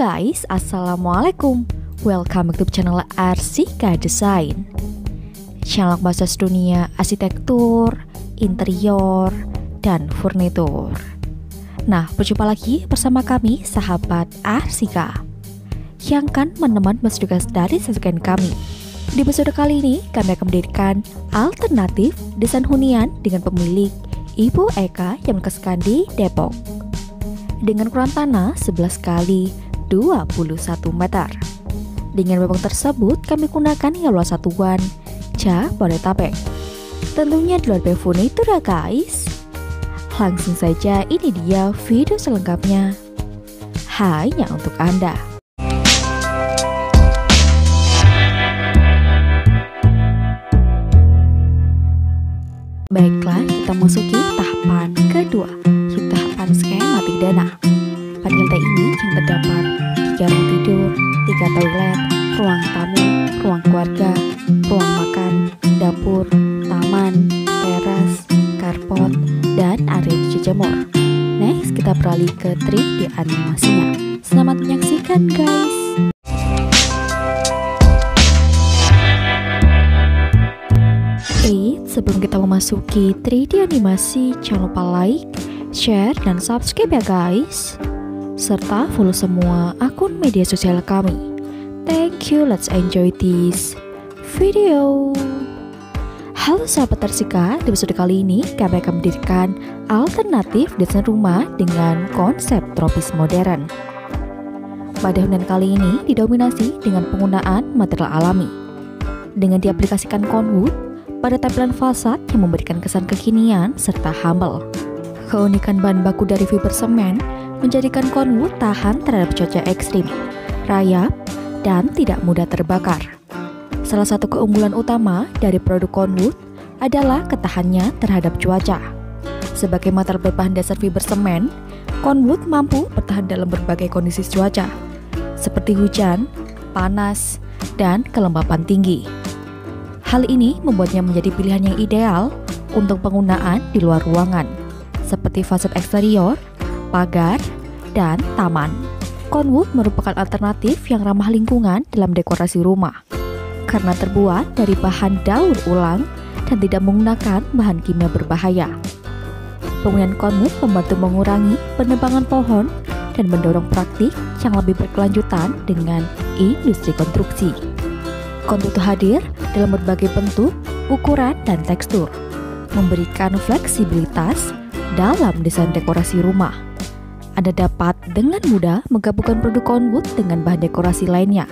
guys, Assalamualaikum. Welcome back to channel Arsika Design Channel bahasa dunia arsitektur, interior, dan furnitur. Nah, berjumpa lagi bersama kami, sahabat Arsika Yang kan meneman tugas dari sesuatu kami. Di episode kali ini, kami akan mendirikan alternatif desain hunian dengan pemilik Ibu Eka yang mengkeskan di Depok. Dengan ukuran tanah 11 kali 21 meter. Dengan bebong tersebut, kami gunakan hingga satuan Jabodetabek. Tentunya di luar itu ya guys. Langsung saja ini dia video selengkapnya. Hanya untuk Anda. Baiklah, kita masuki tahapan kedua, tahapan skematik dana. Lantai ini yang terdapat tiga ruang tidur, tiga toilet, ruang tamu, ruang keluarga, ruang makan, dapur, taman, teras, carport, dan area cuci jemur. Next, kita beralih ke 3D animasinya. Selamat menyaksikan guys! Eits, sebelum kita memasuki 3D animasi, jangan lupa like, share, dan subscribe ya guys serta follow semua akun media sosial kami. Thank you, let's enjoy this video. Halo sahabat Tersika, di episode kali ini kami akan mendirikan alternatif desain rumah dengan konsep tropis modern. Pada hunian kali ini didominasi dengan penggunaan material alami. Dengan diaplikasikan conwood pada tampilan fasad yang memberikan kesan kekinian serta humble. Keunikan bahan baku dari fiber semen menjadikan konwu tahan terhadap cuaca ekstrim, rayap, dan tidak mudah terbakar. Salah satu keunggulan utama dari produk konwood adalah ketahannya terhadap cuaca. Sebagai material berbahan dasar fiber semen, konwood mampu bertahan dalam berbagai kondisi cuaca, seperti hujan, panas, dan kelembapan tinggi. Hal ini membuatnya menjadi pilihan yang ideal untuk penggunaan di luar ruangan, seperti fasad eksterior, pagar, dan taman. Conwood merupakan alternatif yang ramah lingkungan dalam dekorasi rumah karena terbuat dari bahan daur ulang dan tidak menggunakan bahan kimia berbahaya. Penggunaan conwood membantu mengurangi penebangan pohon dan mendorong praktik yang lebih berkelanjutan dengan industri konstruksi. Conwood hadir dalam berbagai bentuk, ukuran, dan tekstur, memberikan fleksibilitas dalam desain dekorasi rumah. Anda dapat dengan mudah menggabungkan produk conwood dengan bahan dekorasi lainnya,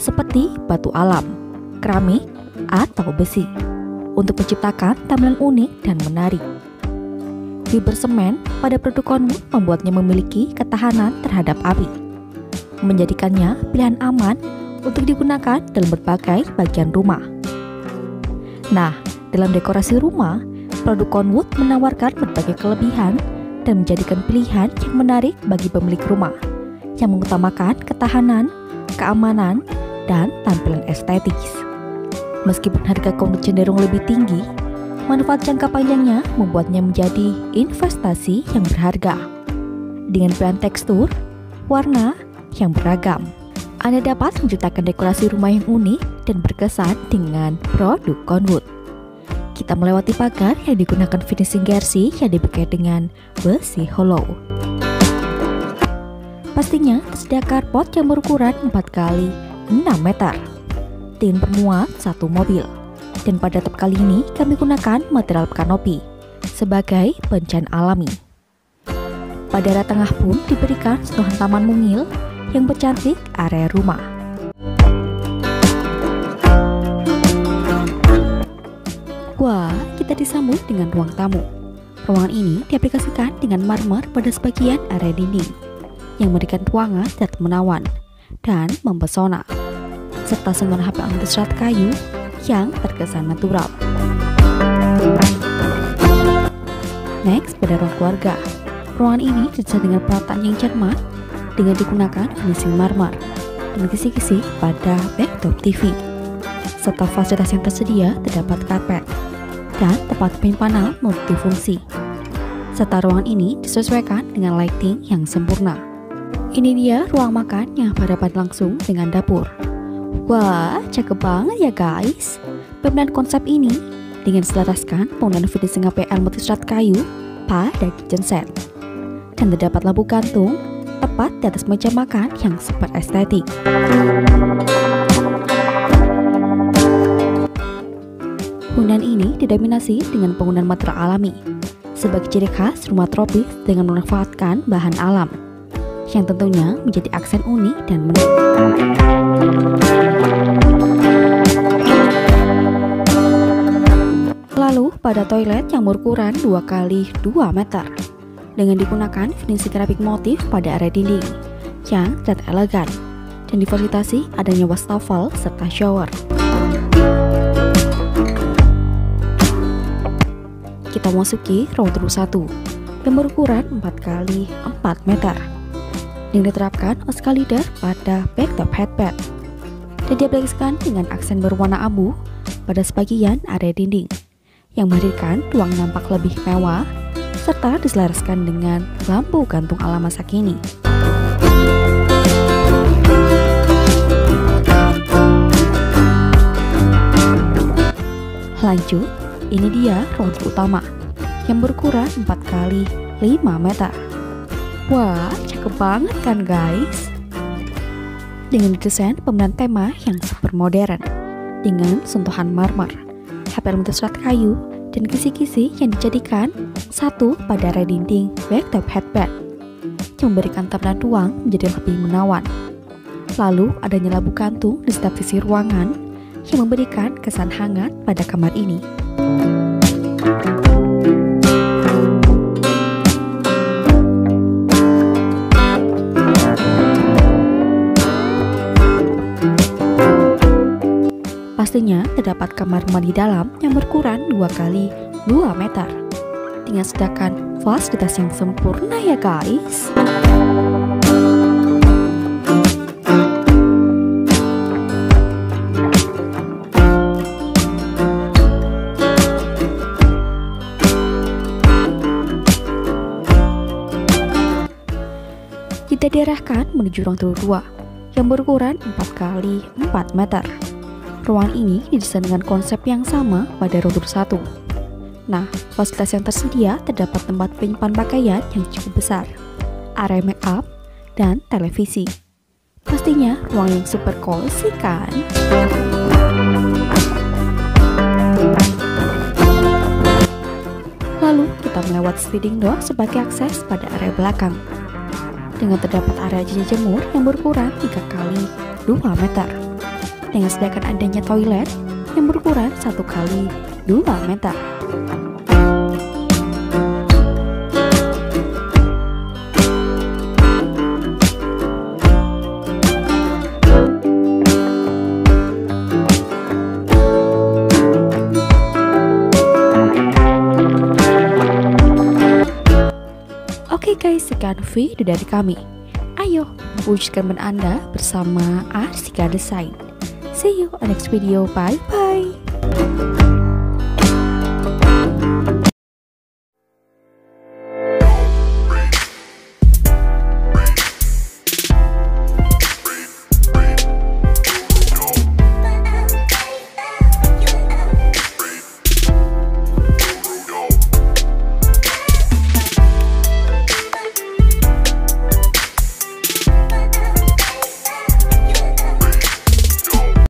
seperti batu alam, keramik, atau besi, untuk menciptakan tampilan unik dan menarik. Fiber semen pada produk conwood membuatnya memiliki ketahanan terhadap api, menjadikannya pilihan aman untuk digunakan dalam berbagai bagian rumah. Nah, dalam dekorasi rumah, produk conwood menawarkan berbagai kelebihan dan menjadikan pilihan yang menarik bagi pemilik rumah yang mengutamakan ketahanan, keamanan, dan tampilan estetis. Meskipun harga konut cenderung lebih tinggi, manfaat jangka panjangnya membuatnya menjadi investasi yang berharga. Dengan pilihan tekstur, warna yang beragam, Anda dapat menciptakan dekorasi rumah yang unik dan berkesan dengan produk Conwood kita melewati pagar yang digunakan finishing jersey yang dipakai dengan besi hollow. Pastinya tersedia carport yang berukuran 4 kali 6 meter dengan bermuat satu mobil. Dan pada tap kali ini kami gunakan material kanopi sebagai pencan alami. Pada arah tengah pun diberikan sentuhan taman mungil yang bercantik area rumah. Wah, kita disambut dengan ruang tamu. Ruangan ini diaplikasikan dengan marmer pada sebagian area dinding, yang memberikan ruangan tetap menawan dan mempesona, serta sentuhan HP antusias kayu yang terkesan natural. Next, pada ruang keluarga. Ruangan ini didesain dengan perawatan yang cermat dengan digunakan finishing marmer dan kisi-kisi pada backdrop TV serta fasilitas yang tersedia terdapat karpet dan tempat penyimpanan multifungsi. Serta ruangan ini disesuaikan dengan lighting yang sempurna. Ini dia ruang makan yang berhadapan langsung dengan dapur. Wah, cakep banget ya guys. Pemilihan konsep ini dengan selaraskan penggunaan finishing APL multistrat kayu pada kitchen set. Dan terdapat lampu gantung tepat di atas meja makan yang super estetik. Didominasi dengan penggunaan material alami sebagai ciri khas rumah tropis dengan memanfaatkan bahan alam yang tentunya menjadi aksen unik dan menarik. Lalu pada toilet yang berukuran 2 kali 2 meter dengan digunakan finishing keramik motif pada area dinding yang terlihat elegan dan difasilitasi adanya wastafel serta shower. Kita masuki ruang terus 1 yang berukuran 4 kali 4 meter yang diterapkan leader pada backtop headpad dan diaplikasikan dengan aksen berwarna abu pada sebagian area dinding yang menghadirkan ruang nampak lebih mewah serta diselaraskan dengan lampu gantung ala masa kini. Lanjut, ini dia ruang utama yang berukuran 4 kali 5 meter. Wah, cakep banget kan guys? Dengan desain pemilihan tema yang super modern dengan sentuhan marmer, HPL serat kayu, dan kisi-kisi yang dijadikan satu pada area dinding backtop headbed yang memberikan tampilan ruang menjadi lebih menawan. Lalu adanya labu kantung di setiap sisi ruangan yang memberikan kesan hangat pada kamar ini. Pastinya terdapat kamar mandi dalam yang berkurang dua kali 2 meter dengan sedangkan fasilitas yang sempurna ya guys. Menuju ruang tidur 2 yang berukuran 4 kali 4 meter. Ruang ini didesain dengan konsep yang sama pada ruang tidur 1. Nah, fasilitas yang tersedia terdapat tempat penyimpan pakaian yang cukup besar, area make up, dan televisi. Pastinya ruang yang super cozy kan? Lalu kita melewati sliding door sebagai akses pada area belakang dengan terdapat area jemur yang berukuran 3 kali 2 meter dengan sediakan adanya toilet yang berukuran 1 kali 2 meter. Video dari kami. Ayo, wujudkan ben Anda bersama Arsika Design. See you on next video. Bye-bye.